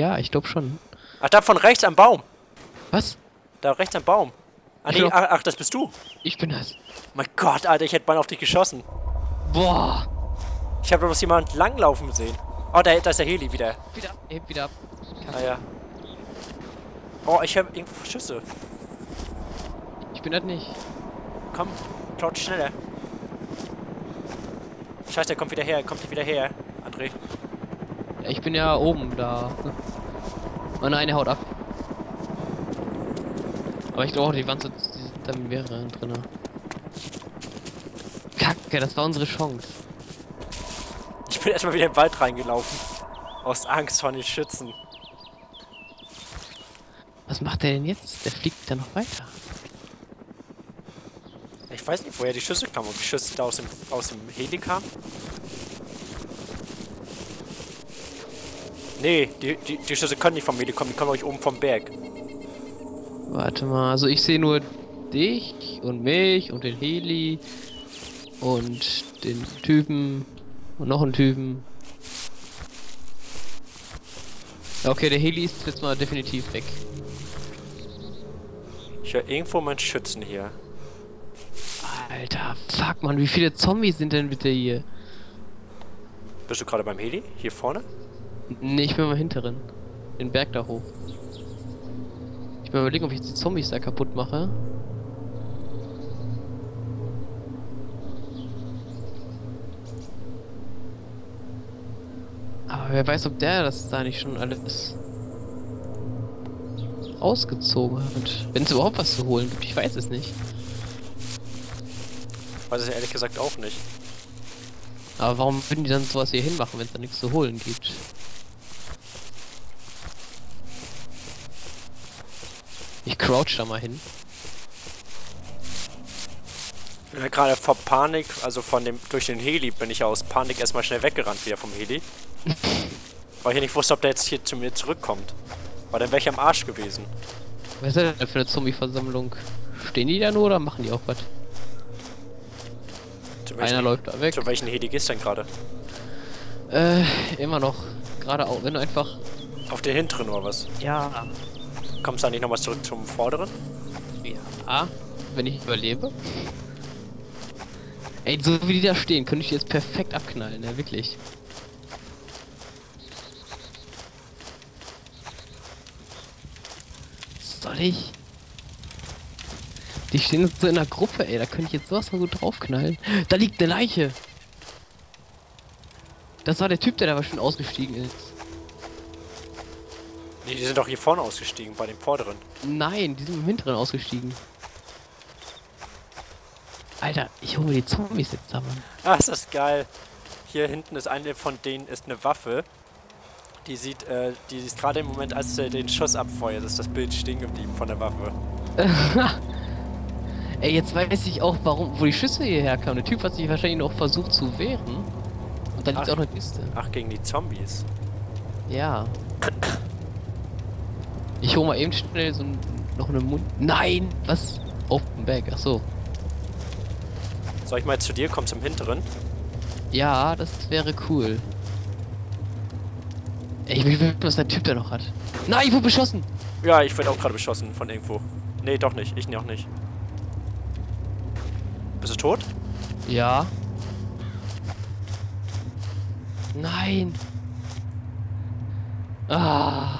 Ja, ich glaube schon. Ach, da von rechts am Baum. Was? Da rechts am Baum. Ah, nee, ach, ach, das bist du. Ich bin das. Mein Gott, Alter, ich hätte beinahe auf dich geschossen. Boah. Ich habe bloß jemanden langlaufen sehen. Oh, da, da ist der Heli wieder. Wieder ab, heb wieder ab. Ah ja. Oh, ich habe irgendwo Schüsse. Ich bin das nicht. Komm, klaut schneller. Scheiße, der kommt wieder her, kommt wieder her. André. Ja, ich bin ja oben da. Oh nein, haut ab. Aber ich glaube, die die sind da mit mehreren drin. Kacke, das war unsere Chance. Ich bin erstmal wieder den Wald reingelaufen. Aus Angst vor den Schützen. Was macht der denn jetzt? Der fliegt da noch weiter. Ich weiß nicht, woher die Schüsse kamen. Ob die Schüsse da aus dem, aus dem Heli kamen? Nee, die, die, die Schüsse können nicht vom Heli kommen. Die kommen euch oben vom Berg. Warte mal, also ich sehe nur dich und mich und den Heli und den Typen und noch einen Typen. Okay, der Heli ist jetzt mal definitiv weg. Ich höre irgendwo meinen Schützen hier. Alter, fuck man, wie viele Zombies sind denn bitte hier? Bist du gerade beim Heli? Hier vorne? Ne, ich bin mal hinteren. Den Berg da hoch. Ich will überlegen, ob ich jetzt die Zombies da kaputt mache. Aber wer weiß, ob der das da nicht schon alles ausgezogen hat. Wenn es überhaupt was zu holen gibt, ich weiß es nicht. Weiß es ehrlich gesagt auch nicht. Aber warum würden die dann sowas hier hinmachen, wenn es da nichts zu holen gibt? Ich crouch da mal hin. Ja, gerade vor Panik, also von dem durch den Heli, bin ich ja aus Panik erstmal schnell weggerannt wieder vom Heli. Weil ich nicht wusste, ob der jetzt hier zu mir zurückkommt. Weil dann wäre ich am Arsch gewesen. Was ist das denn für eine Zombie-Versammlung? Stehen die da nur oder machen die auch was? Einer läuft da weg. zu welchen Heli gehst du denn gerade? Äh, immer noch. Gerade auch, wenn du einfach. Auf den hinteren oder was? Ja. Kommst du da nicht nochmal zurück zum vorderen? Ja. Wenn ich überlebe. Ey, so wie die da stehen, könnte ich die jetzt perfekt abknallen, ja, wirklich. Soll ich? Die stehen so in einer Gruppe, ey, da könnte ich jetzt sowas mal gut draufknallen. Da liegt eine Leiche! Das war der Typ, der da schon ausgestiegen ist. Nee, die sind doch hier vorne ausgestiegen, bei dem vorderen. Nein, die sind im hinteren ausgestiegen. Alter, ich hole mir die Zombies jetzt da, Mann. Ah, ist das geil. Hier hinten ist eine von denen ist eine Waffe. Die sieht, äh, die ist gerade im Moment, als er den Schuss abfeuert, ist das Bild stehen geblieben von der Waffe. Ey, jetzt weiß ich auch, warum, wo die Schüsse hierher kamen. Der Typ hat sich wahrscheinlich noch versucht zu wehren. Und da liegt auch eine Kiste. Ach, gegen die Zombies. Ja. Ich hole mal eben schnell so ein, noch eine Mund. Nein! Was? Open Bag, ach so. Soll ich mal zu dir? Kommst im hinteren? Ja, das wäre cool. Ey, ich will wissen, was der Typ da noch hat. Nein, ich wurde beschossen! Ja, ich werde auch gerade beschossen von irgendwo. Nee, doch nicht. Ich noch nicht. Bist du tot? Ja. Nein. Ach,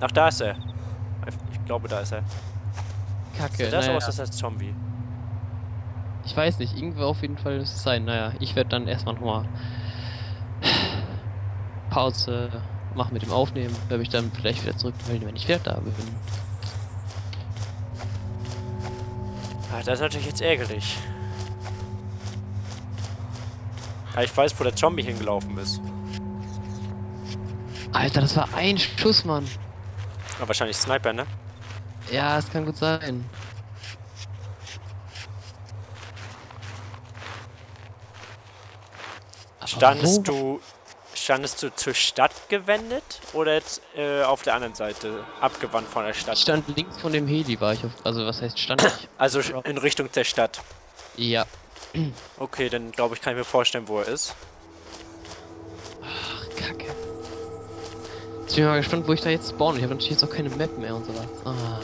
Ach, da ist er. Ich glaube, da ist er. Kacke. Ist das naja. oder ist das Zombie? Ich weiß nicht, irgendwo auf jeden Fall muss es sein. Naja, ich werde dann erstmal nochmal Pause machen mit dem Aufnehmen. Werde mich dann vielleicht wieder zurückmelden, wenn ich wieder da bin. Ah, das ist natürlich jetzt ärgerlich. Ja, ich weiß, wo der Zombie hingelaufen ist. Alter, das war ein Schuss, Mann. Ah, wahrscheinlich Sniper, ne? Ja, es kann gut sein. Standest du, standest du zur Stadt gewendet oder jetzt äh, auf der anderen Seite abgewandt von der Ich Stadt? stand links von dem Heli, war ich auf. Also, was heißt stand ich? Also in Richtung der Stadt. ja. Okay, dann glaube ich, kann ich mir vorstellen, wo er ist. Bin mal gespannt, wo ich da jetzt spawn. Ich habe natürlich jetzt auch keine Map mehr und sowas. Ah.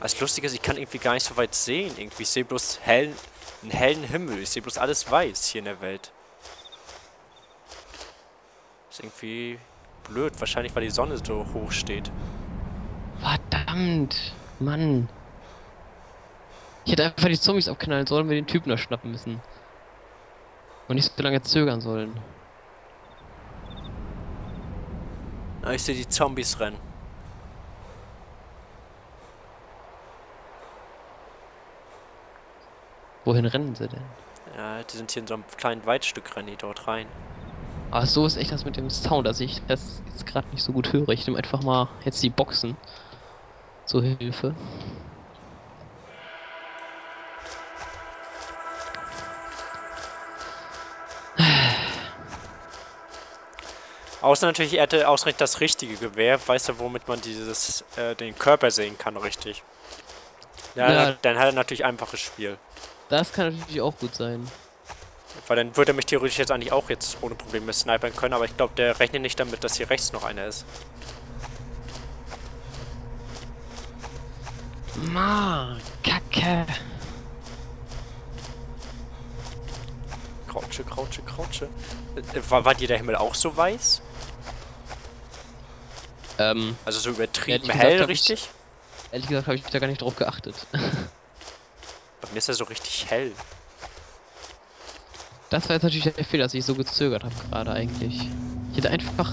Das Lustige ist, ich kann irgendwie gar nicht so weit sehen. Irgendwie, ich sehe bloß hellen, einen hellen Himmel. Ich sehe bloß alles weiß hier in der Welt. Ist irgendwie blöd. Wahrscheinlich, weil die Sonne so hoch steht. Verdammt! Mann! Ich hätte einfach die Zombies abknallen sollen, wir den Typen da schnappen müssen. Und nicht so lange zögern sollen. Na, ich sehe die Zombies rennen. Wohin rennen sie denn? Ja, die sind hier in so einem kleinen Waldstück, rennen die dort rein. Aber so ist echt das mit dem Sound, dass ich das jetzt gerade nicht so gut höre. Ich nehme einfach mal jetzt die Boxen zur Hilfe. Außer natürlich, er hätte ausreichend das richtige Gewehr. Weißt du, womit man dieses, äh, den Körper sehen kann, richtig. Ja, Ja. Dann, dann hat er natürlich einfaches Spiel. Das kann natürlich auch gut sein. Weil dann würde er mich theoretisch jetzt eigentlich auch jetzt ohne Probleme snipern können, aber ich glaube, der rechnet nicht damit, dass hier rechts noch einer ist. Ma, Kacke. Krautsche, Krautsche, Krautsche. Äh, War, war dir der Himmel auch so weiß? Ähm, Also so übertrieben gesagt hell, hab ich- richtig? ehrlich gesagt habe ich da gar nicht drauf geachtet. Bei mir ist er so richtig hell. Das war jetzt natürlich der Fehler, dass ich so gezögert habe gerade eigentlich. Ich hätte einfach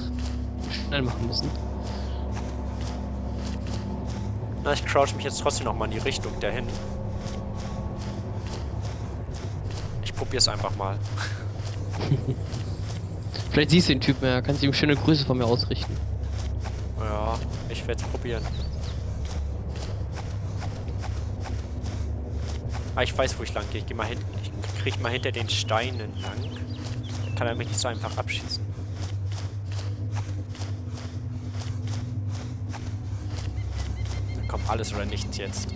schnell machen müssen. Na, ich crouch mich jetzt trotzdem noch mal in die Richtung dahin. Ich probier's einfach mal. Vielleicht siehst du den Typ mehr, kannst ihm schöne Grüße von mir ausrichten. Ja, ich werde es probieren. Ah, ich weiß, wo ich lang gehe. Ich geh mal hin. Ich krieg mal hinter den Steinen lang. Dann kann er mich nicht so einfach abschießen. Dann kommt alles oder nichts jetzt.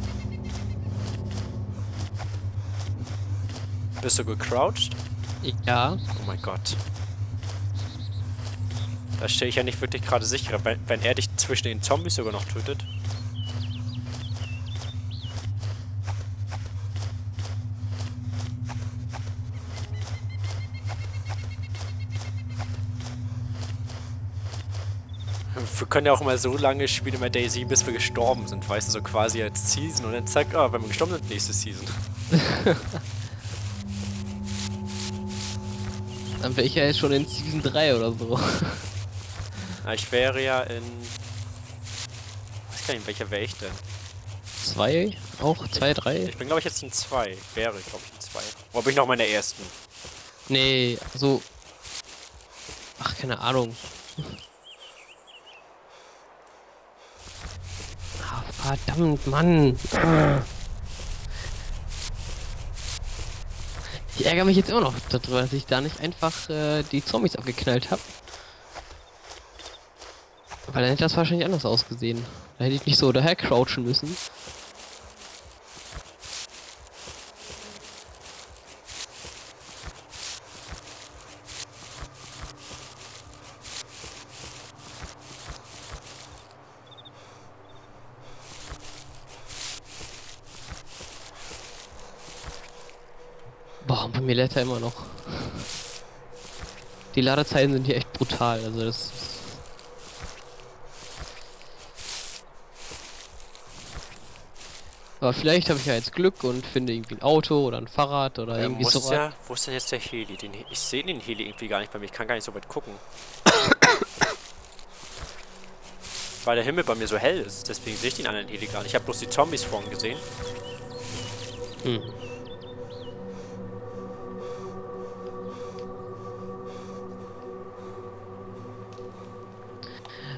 Bist du gecrouched? Ja, Oh mein Gott. Da stehe ich ja nicht wirklich gerade sicher, wenn, wenn er dich zwischen den Zombies sogar noch tötet. Wir können ja auch mal so lange spielen bei Daisy, bis wir gestorben sind, weißt du, so quasi als Season und dann zack, ah, wenn wir gestorben sind, nächste Season. dann wäre ich ja jetzt schon in Season 3 oder so. Ah, ich wäre ja in... Ich weiß gar nicht, welcher wäre ich denn? Zwei? Auch? Zwei, drei? Ich bin, glaube ich, jetzt in zwei. Wäre, glaube ich, in zwei. Oder bin ich noch mal in der ersten? Nee, also. Ach, keine Ahnung. Ah, verdammt, Mann. Ich ärgere mich jetzt immer noch darüber, dass ich da nicht einfach äh, die Zombies abgeknallt habe. Weil dann hätte das wahrscheinlich anders ausgesehen. Da hätte ich nicht so daher crouchen müssen. Boah, bei mir lädt er immer noch. Die Ladezeiten sind hier echt brutal, also das Aber vielleicht habe ich ja jetzt Glück und finde irgendwie ein Auto oder ein Fahrrad oder Er irgendwie sowas. ja, wo ist denn jetzt der Heli? Den, ich sehe den Heli irgendwie gar nicht bei mir. Ich kann gar nicht so weit gucken. Weil der Himmel bei mir so hell ist. Deswegen sehe ich den anderen Heli gar nicht. Ich habe bloß die Zombies vorhin gesehen. Hm.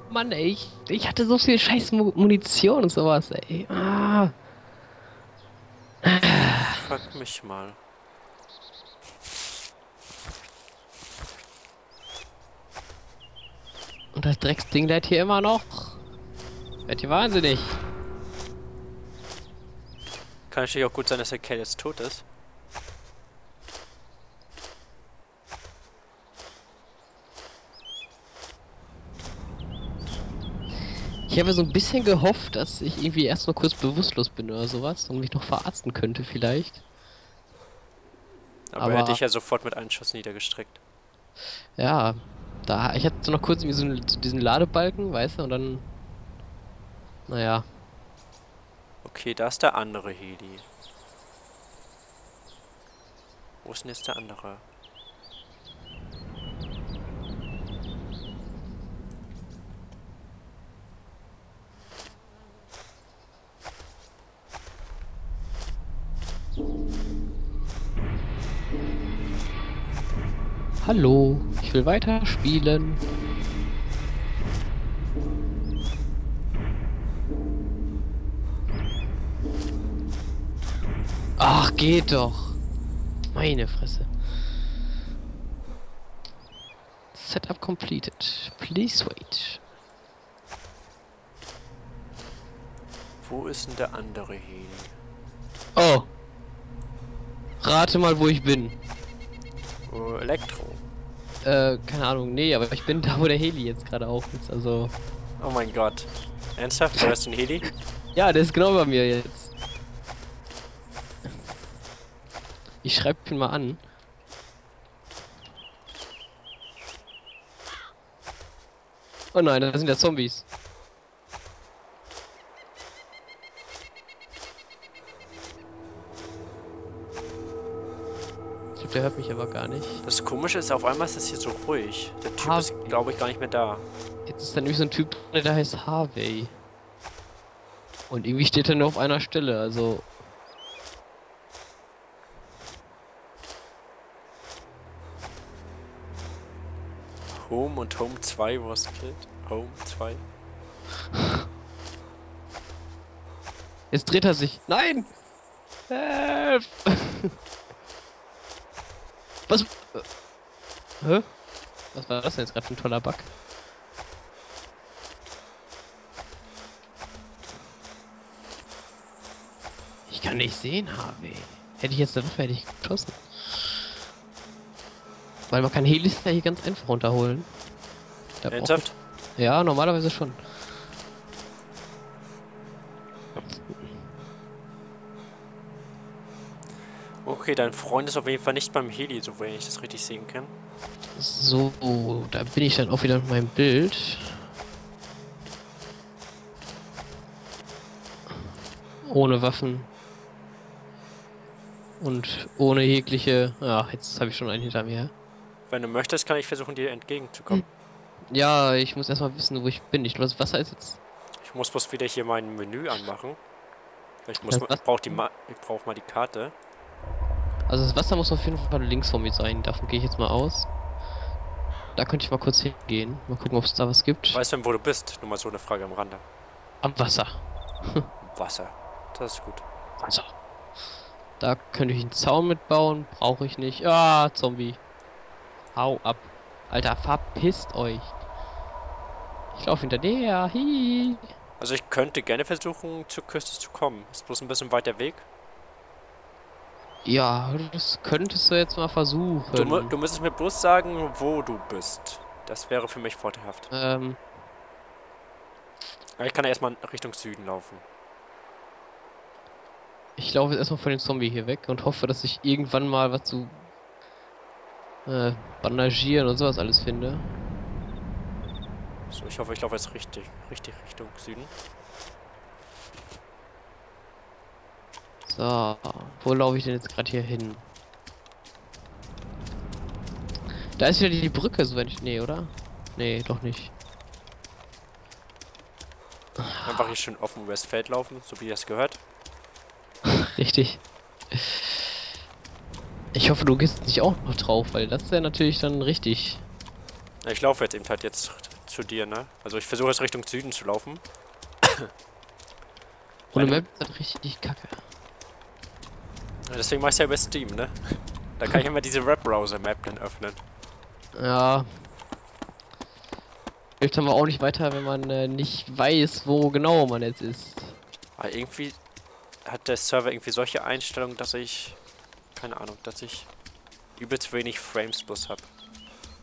Mann, ey, ich, ich hatte so viel scheiß Mu Munition und sowas, ey. Ah. Frag mich mal. Und das Drecksding lädt hier immer noch. Werd hier wahnsinnig. Kann natürlich auch gut sein, dass der Kerl jetzt tot ist. Ich habe so ein bisschen gehofft, dass ich irgendwie erst mal kurz bewusstlos bin oder sowas und mich noch verarzten könnte vielleicht. Aber, Aber- er hätte ich ja sofort mit einem Schuss niedergestreckt. Ja, da ich hatte so noch kurz irgendwie so, einen- so diesen Ladebalken, weißt du, und dann naja, Okay, da ist der andere Heli. Wo ist denn jetzt der andere? Hallo, ich will weiter spielen. Ach, geht doch. Meine Fresse. Setup completed. Please wait. Wo ist denn der andere Heli? Oh. Rate mal, wo ich bin. Oh, Elektro. Äh, keine Ahnung, nee, aber ich bin da, wo der Heli jetzt gerade auch ist, also... Oh mein Gott. Ernsthaft? Du hast den Heli? Ja, der ist genau bei mir jetzt. Ich schreib ihn mal an. Oh nein, das sind ja Zombies. Der hört mich aber gar nicht. Das Komische ist, auf einmal ist es hier so ruhig. Der Typ Ah. ist, glaube ich, gar nicht mehr da. Jetzt ist da nämlich so ein Typ der heißt Harvey. Und irgendwie steht er nur auf einer Stelle, also. Home und Home 2, wo hast du killt? Home 2. Jetzt dreht er sich. Nein! Help! Was? äh, Hä? Was war das denn jetzt gerade für ein toller Bug? Ich kann nicht sehen, HW. Hätte ich jetzt eine Waffe, hätte ich geschossen. Weil man kann Helis ja hier ganz einfach runterholen. Ernsthaft? Ja, normalerweise schon. Okay, dein Freund ist auf jeden Fall nicht beim Heli, so wenn ich das richtig sehen kann. So, da bin ich dann auch wieder mit meinem Bild. Ohne Waffen. Und ohne jegliche... Ja, jetzt habe ich schon einen hinter mir. Wenn du möchtest, kann ich versuchen, dir entgegenzukommen. Ja, ich muss erstmal wissen, wo ich bin. Ich glaube, das Wasser ist jetzt... Ich muss bloß wieder hier mein Menü anmachen. Ich muss ich brauche brauch mal die Karte. Also das Wasser muss auf jeden Fall links von mir sein. Davon gehe ich jetzt mal aus. Da könnte ich mal kurz hingehen. Mal gucken, ob es da was gibt. Weißt du denn, wo du bist? Nur mal so eine Frage am Rande. Am Wasser. Wasser. Das ist gut. Wasser. Da könnte ich einen Zaun mitbauen. Brauche ich nicht. Ah, Zombie. Hau ab. Alter, verpisst euch. Ich laufe hinter dir. Hi. Also ich könnte gerne versuchen, zur Küste zu kommen. Ist bloß ein bisschen weiter Weg. Ja, das könntest du jetzt mal versuchen. Du, du müsstest mir bloß sagen, wo du bist. Das wäre für mich vorteilhaft. ähm, Aber ich kann ja erstmal Richtung Süden laufen. ich laufe jetzt erstmal von dem Zombie hier weg und hoffe, dass ich irgendwann mal was zu äh, bandagieren und sowas alles finde. So, ich hoffe, ich laufe jetzt richtig, richtig Richtung Süden. So, wo laufe ich denn jetzt gerade hier hin? Da ist wieder die Brücke, so wenn ich. Nee, oder? Nee, doch nicht. Einfach hier schön offen übers Feld laufen, so wie ihr es gehört. Richtig. Ich hoffe, du gehst nicht auch noch drauf, weil das wäre natürlich dann richtig. Ich laufe jetzt eben halt jetzt zu dir, ne? Also ich versuche jetzt Richtung Süden zu laufen. Im Map ist das richtig kacke. Deswegen mach ich ja über Steam, ne? Da kann ich immer diese Webbrowser-Map dann öffnen. Ja. Hilft aber auch nicht weiter, wenn man äh, nicht weiß, wo genau man jetzt ist. Aber irgendwie hat der Server irgendwie solche Einstellungen, dass ich. Keine Ahnung, dass ich übelst wenig Frames bloß hab.